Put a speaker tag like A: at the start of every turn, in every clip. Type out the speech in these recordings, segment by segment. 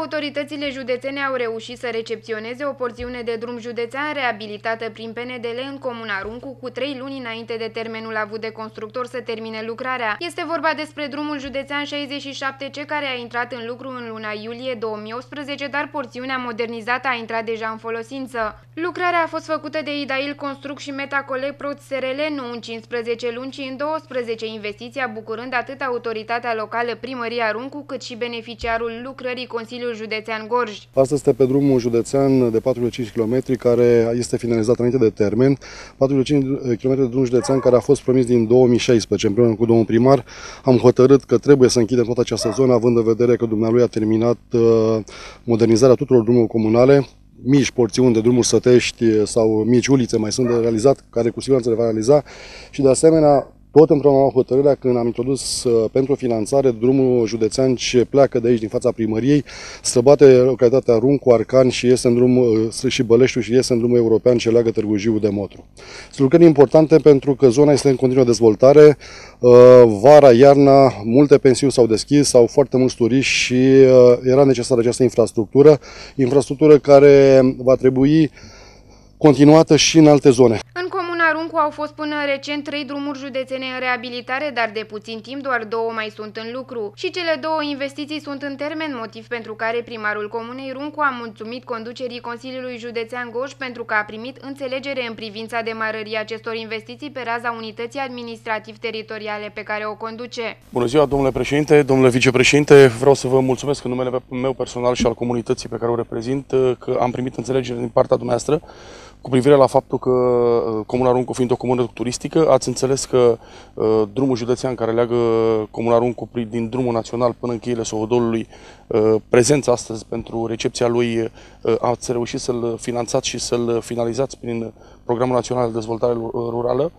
A: Autoritățile județene au reușit să recepționeze o porțiune de drum județean reabilitată prin PNDL în Comuna Runcu cu trei luni înainte de termenul avut de constructor să termine lucrarea. Este vorba despre drumul județean 67C care a intrat în lucru în luna iulie 2018, dar porțiunea modernizată a intrat deja în folosință. Lucrarea a fost făcută de Idail Construct și Metacole Prot SRL nu în 15 luni, ci în 12 investiția, bucurând atât autoritatea locală Primăria Runcu, cât și beneficiarul lucrării Consiliul Județean Gorj.
B: Asta este pe drumul județean de 4,5 km care este finalizat înainte de termen. 4,5 km de drum județean care a fost promis din 2016 împreună cu domnul primar. Am hotărât că trebuie să închidem toată această zonă având în vedere că dumnealui a terminat uh, modernizarea tuturor drumurilor comunale mici porțiuni de drumuri sătești sau mici ulițe mai sunt de realizat, care cu siguranță le va realiza. Și de asemenea tot împreună am hotărârea când am introdus uh, pentru finanțare drumul județean ce pleacă de aici din fața primăriei, străbate localitatea Runcu, Arcan și iese în drumul uh, și Băleștiu și iese în drumul european ce leagă Târgu Jiu de Motru. Sunt lucrări importante pentru că zona este în continuă dezvoltare. Uh, vara, iarna, multe pensiuni s-au deschis, sau foarte mulți turiști și era necesară această infrastructură, infrastructură care va trebui continuată și în alte zone.
A: În Comuna Runcu au fost până recent trei drumuri județene în reabilitare, dar de puțin timp doar două mai sunt în lucru. Și cele două investiții sunt în termen, motiv pentru care primarul Comunei Runcu a mulțumit conducerii Consiliului Județean Goș pentru că a primit înțelegere în privința demarării acestor investiții pe raza unității administrativ-teritoriale pe care o conduce.
C: Bună ziua, domnule președinte, domnule vicepreședinte, vreau să vă mulțumesc în numele meu personal și al comunității pe care o reprezint că am primit înțelegere din partea dumneavoastră cu privire la faptul că uh, Comuna Runcu fiind o comună turistică, ați înțeles că uh, drumul județean care leagă Comuna Runcu din drumul național până în cheile Sohodolului, uh, prezența astăzi pentru recepția lui, uh, ați reușit să-l finanțați și să-l finalizați prin Programul Național de Dezvoltare Rurală,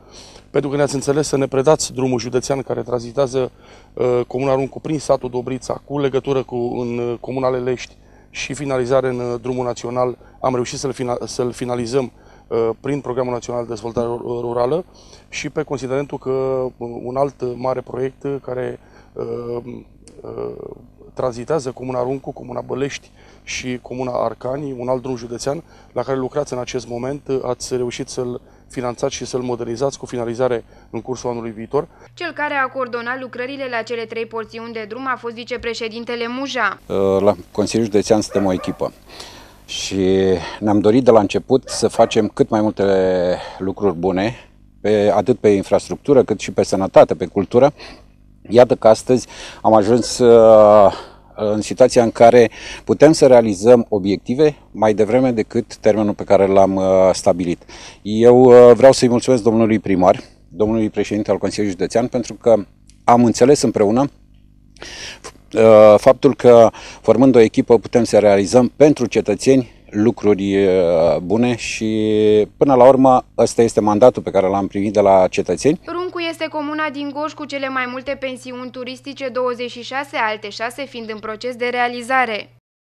C: pentru că ne-ați înțeles să ne predați drumul județean care tranzitează uh, Comuna Runcu prin satul Dobrița, cu legătură cu în uh, Comuna Lelești, și finalizare în uh, drumul național. Am reușit să-l fina să finalizăm uh, prin Programul Național de Dezvoltare Rurală și pe considerentul că uh, un alt mare proiect care uh, uh, tranzitează Comuna Runcu, Comuna Bălești și Comuna Arcani, un alt drum județean la care lucrați în acest moment, ați reușit să-l finanțați și să-l modernizați cu finalizare în cursul anului viitor.
A: Cel care a coordonat lucrările la cele trei porțiuni de drum a fost vicepreședintele Muja.
D: Uh, la Consiliul Județean suntem o echipă și ne-am dorit de la început să facem cât mai multe lucruri bune, pe, atât pe infrastructură, cât și pe sănătate, pe cultură. Iată că astăzi am ajuns uh, în situația în care putem să realizăm obiective mai devreme decât termenul pe care l-am uh, stabilit. Eu uh, vreau să-i mulțumesc domnului primar, domnului președinte al Consiliului Județean, pentru că am înțeles împreună uh, faptul că formând o echipă putem să realizăm pentru cetățeni lucruri bune și până la urmă ăsta este mandatul pe care l-am primit de la cetățeni.
A: Runcu este comuna din Goș cu cele mai multe pensiuni turistice, 26, alte 6 fiind în proces de realizare.